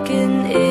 walking in